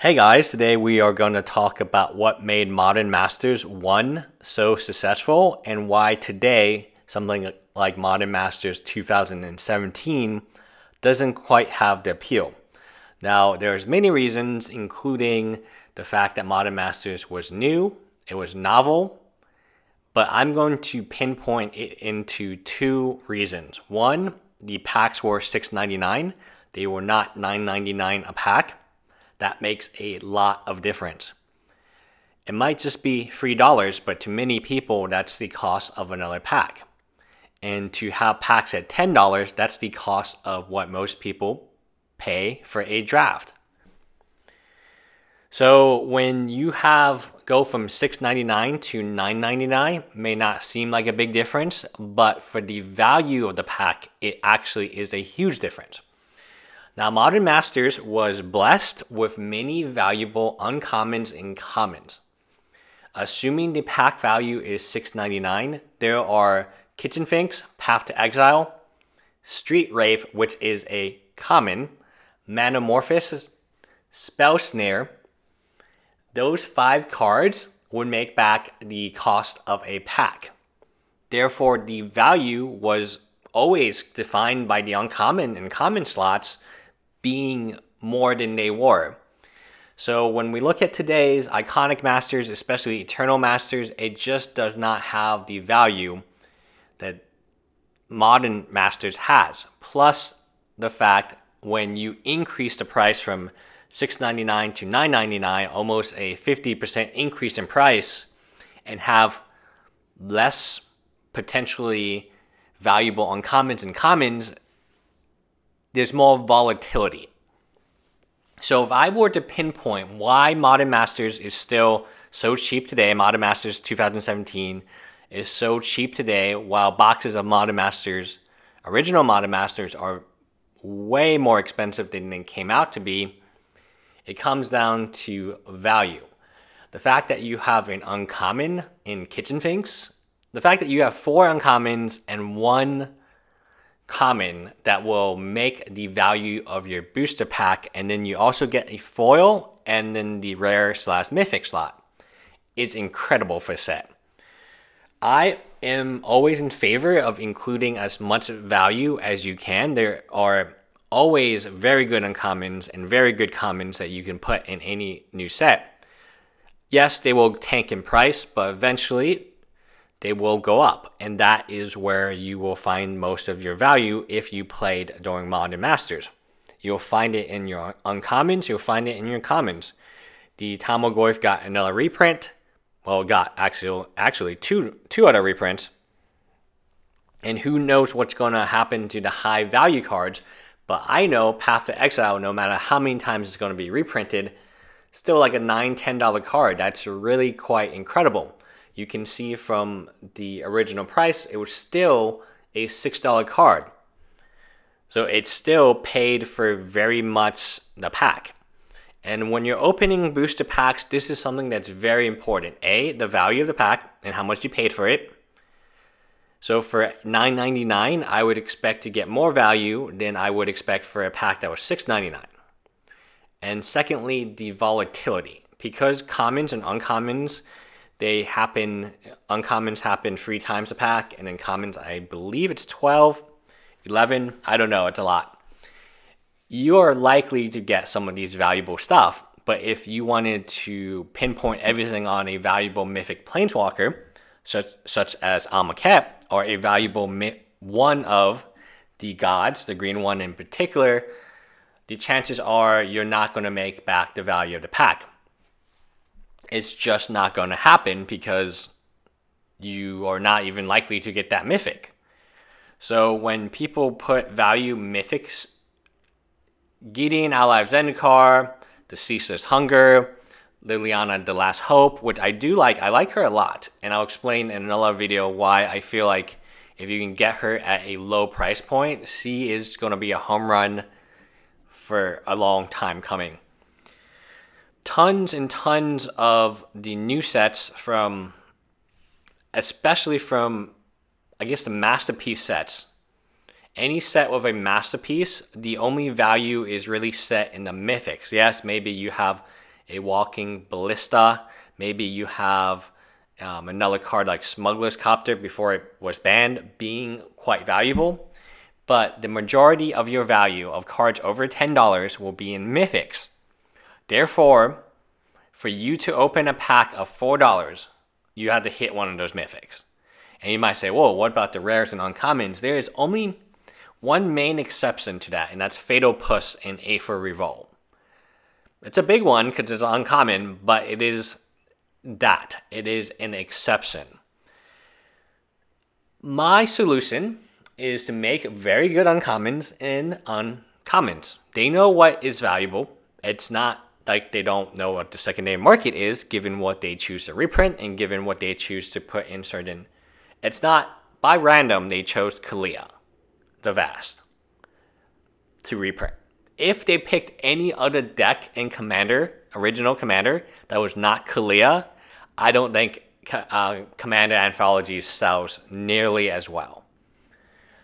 Hey guys, today we are going to talk about what made Modern Masters 1 so successful and why today something like Modern Masters 2017 doesn't quite have the appeal. Now, there's many reasons including the fact that Modern Masters was new, it was novel, but I'm going to pinpoint it into two reasons. One, the packs were $6.99. They were not $9.99 a pack that makes a lot of difference. It might just be $3, but to many people, that's the cost of another pack. And to have packs at $10, that's the cost of what most people pay for a draft. So when you have go from $6.99 to $9.99 may not seem like a big difference, but for the value of the pack, it actually is a huge difference. Now, Modern Masters was blessed with many valuable uncommons and commons. Assuming the pack value is $6.99, there are Kitchen Finks, Path to Exile, Street Wraith, which is a common, Manamorphose, Spell Snare. Those five cards would make back the cost of a pack. Therefore, the value was always defined by the uncommon and common slots being more than they were. So when we look at today's iconic masters, especially eternal masters, it just does not have the value that modern masters has. Plus the fact when you increase the price from $6.99 to $9.99, almost a 50% increase in price, and have less potentially valuable uncommons and commons, there's more volatility. So if I were to pinpoint why Modern Masters is still so cheap today, Modern Masters 2017 is so cheap today, while boxes of Modern Masters, original Modern Masters, are way more expensive than they came out to be, it comes down to value. The fact that you have an uncommon in Kitchen Finks, the fact that you have four uncommons and one common that will make the value of your booster pack, and then you also get a foil and then the rare slash mythic slot It's incredible for set. I am always in favor of including as much value as you can. There are always very good uncommons and very good commons that you can put in any new set. Yes, they will tank in price, but eventually they will go up. And that is where you will find most of your value if you played during Modern Masters. You'll find it in your uncommons, you'll find it in your commons. The Tarmogoyf got another reprint. Well, got actually actually two two other reprints. And who knows what's going to happen to the high value cards, but I know Path to Exile, no matter how many times it's going to be reprinted, still like a $9, $10 card. That's really quite incredible you can see from the original price, it was still a $6 card. So it still paid for very much the pack. And when you're opening booster packs, this is something that's very important. A, the value of the pack and how much you paid for it. So for $9.99, I would expect to get more value than I would expect for a pack that was $6.99. And secondly, the volatility. Because commons and uncommons they happen, uncommons happen three times a pack, and then commons, I believe it's 12, 11, I don't know, it's a lot. You are likely to get some of these valuable stuff, but if you wanted to pinpoint everything on a valuable mythic planeswalker, such, such as Amonkhet, or a valuable mi- one of the gods, the green one in particular, the chances are you're not going to make back the value of the pack it's just not going to happen because you are not even likely to get that mythic. So when people put value mythics, Gideon Ally of Zendikar, The Ceaseless Hunger, Liliana The Last Hope, which I do like. I like her a lot. And I'll explain in another video why I feel like if you can get her at a low price point, C is going to be a home run for a long time coming tons and tons of the new sets from, especially from, I guess, the masterpiece sets. Any set with a masterpiece, the only value is really set in the mythics. Yes, maybe you have a walking ballista. Maybe you have um, another card like Smuggler's Copter before it was banned being quite valuable. But the majority of your value of cards over $10 will be in mythics. Therefore, for you to open a pack of $4, you have to hit one of those mythics. And you might say, whoa, what about the rares and uncommons? There is only one main exception to that, and that's Fatal Push and Aether Revolt. It's a big one because it's uncommon, but it is that. It is an exception. My solution is to make very good uncommons and uncommons. They know what is valuable. It's not like they don't know what the secondary market is, given what they choose to reprint and given what they choose to put in certain. It's not by random they chose Kaalia the Vast to reprint. If they picked any other deck in Commander, original Commander, that was not Kaalia, I don't think uh, Commander Anthology sells nearly as well.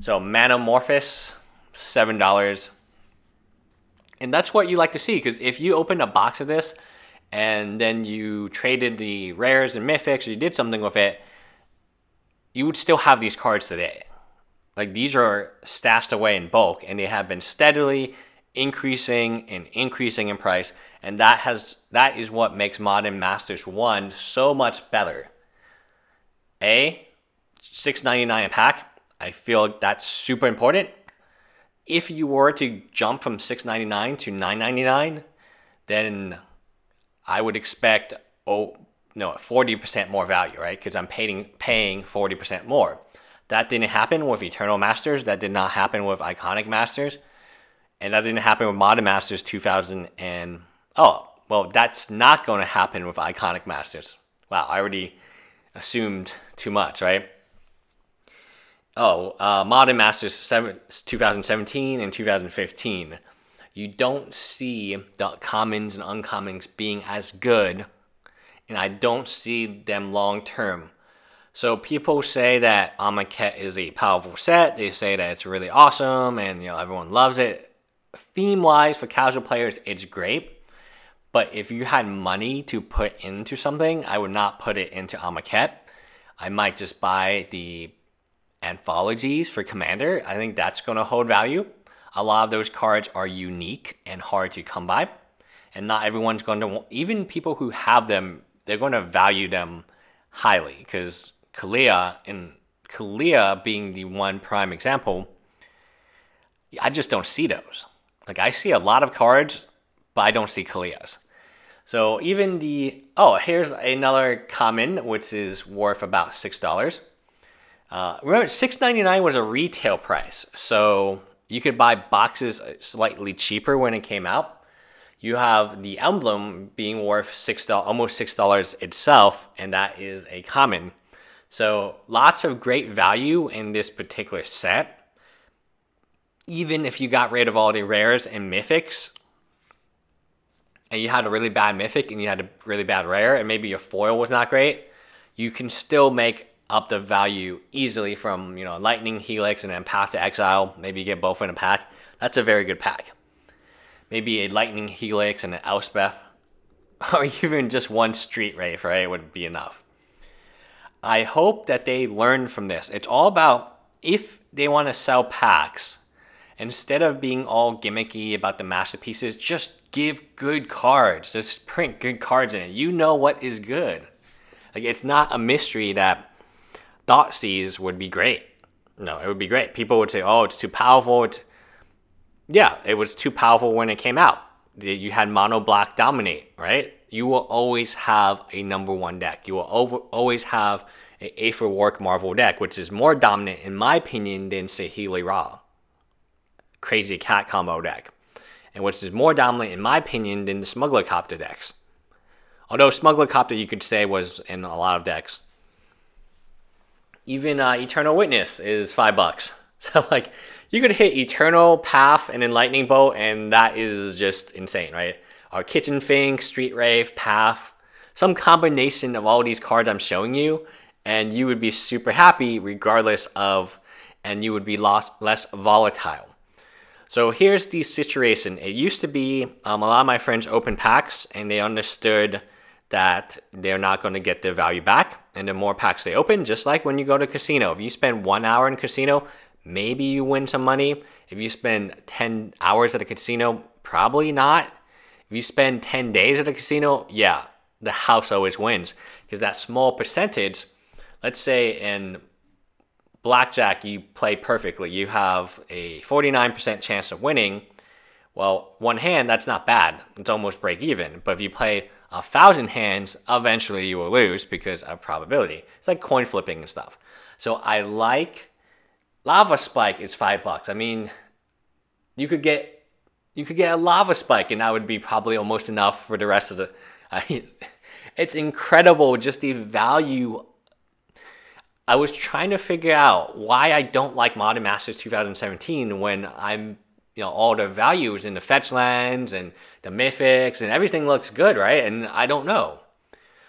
So Manamorphose, seven dollars, and that's what you like to see because if you open a box of this and then you traded the rares and mythics or you did something with it, you would still have these cards today. Like these are stashed away in bulk and they have been steadily increasing and increasing in price and that has that is what makes modern masters 1 so much better. A 6.99 a pack. I feel that's super important if you were to jump from 6.99 to 9.99 then i would expect oh no 40% more value right because i'm paying paying 40% more that didn't happen with Eternal Masters. That did not happen with Iconic Masters. And that didn't happen with Modern Masters 2000 and... Oh, well, that's not going to happen with Iconic Masters. Wow, I already assumed too much, right? Oh, uh, Modern Masters 7, 2017 and 2015. You don't see the commons and uncommons being as good, and I don't see them long term. So people say that Amonkhet is a powerful set. They say that it's really awesome and you know everyone loves it. Theme wise for casual players, it's great. But if you had money to put into something, I would not put it into Amonkhet. I might just buy the anthologies for Commander. I think that's going to hold value. A lot of those cards are unique and hard to come by. And not everyone's going to, even people who have them, they're going to value them highly because Kaalia and Kaalia being the one prime example, I just don't see those. Like I see a lot of cards, but I don't see Kaalias. So even the oh, here's another common which is worth about six dollars. Uh, remember, six ninety nine was a retail price, so you could buy boxes slightly cheaper when it came out. You have the emblem being worth six almost six dollars itself, and that is a common. So lots of great value in this particular set. Even if you got rid of all the rares and mythics, and you had a really bad mythic and you had a really bad rare, and maybe your foil was not great, you can still make up the value easily from you know Lightning Helix and then Path to Exile. Maybe you get both in a pack. That's a very good pack. Maybe a Lightning Helix and an Elspeth, or even just one Street Wraith, right, would be enough. I hope that they learn from this. It's all about if they want to sell packs, instead of being all gimmicky about the masterpieces, just give good cards. Just print good cards in it. You know what is good. Like it's not a mystery that Thoughtseize would be great. No, it would be great. People would say, "Oh, it's too powerful." It's yeah, it was too powerful when it came out. You had mono black dominate, right? you will always have a number one deck. You will over, always have a Aetherworks Marvel deck, which is more dominant, in my opinion, than Saheeli Rai. Crazy Cat combo deck. And which is more dominant, in my opinion, than the Smuggler Copter decks. Although Smuggler Copter, you could say, was in a lot of decks. Even uh, Eternal Witness is five bucks. So, like, you could hit Eternal, Path, and then Lightning Bolt, and that is just insane, right? our Kitchen Finks, Street Wraith, Path, some combination of all these cards I'm showing you, and you would be super happy regardless of, and you would be lost, less volatile. So here's the situation. It used to be um, a lot of my friends open packs and they understood that they're not going to get their value back. And the more packs they open, just like when you go to casino, if you spend one hour in casino, maybe you win some money. If you spend 10 hours at a casino, probably not. If you spend 10 days at a casino, yeah, the house always wins because that small percentage, let's say in blackjack, you play perfectly. You have a 49% chance of winning. Well, one hand, that's not bad. It's almost break even. But if you play a thousand hands, eventually you will lose because of probability. It's like coin flipping and stuff. So I like lava spike is five bucks. I mean, you could get you could get a lava spike and that would be probably almost enough for the rest of the I, it's incredible just the value I was trying to figure out why I don't like Modern Masters 2017 when I'm, you know, all the values in the fetch lands and the mythics and everything looks good, right? And I don't know.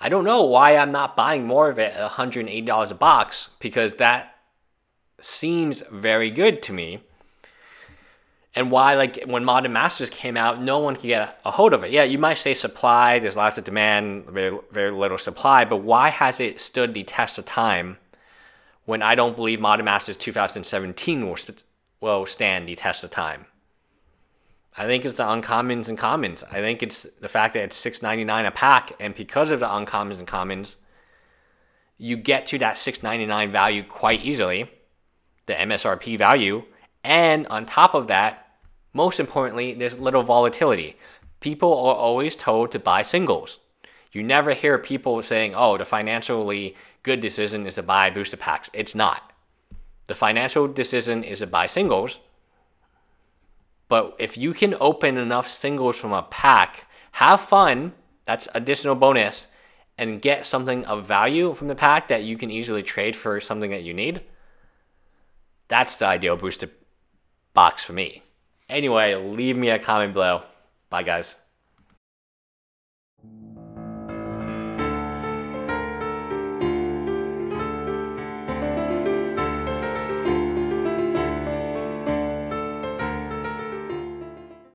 I don't know why I'm not buying more of it at $180 a box because that seems very good to me. And why, like, when Modern Masters came out, no one could get a hold of it. Yeah, you might say supply, there's lots of demand, very, very little supply, but why has it stood the test of time when I don't believe Modern Masters 2017 will, will stand the test of time. I think it's the uncommons and commons. I think it's the fact that it's $6.99 a pack, and because of the uncommons and commons, you get to that $6.99 value quite easily, the MSRP value, and on top of that, most importantly, there's little volatility. People are always told to buy singles. You never hear people saying, oh, the financially good decision is to buy booster packs. It's not. The financial decision is to buy singles. But if you can open enough singles from a pack, have fun, that's additional bonus, and get something of value from the pack that you can easily trade for something that you need, that's the ideal booster box for me. Anyway, leave me a comment below. Bye, guys.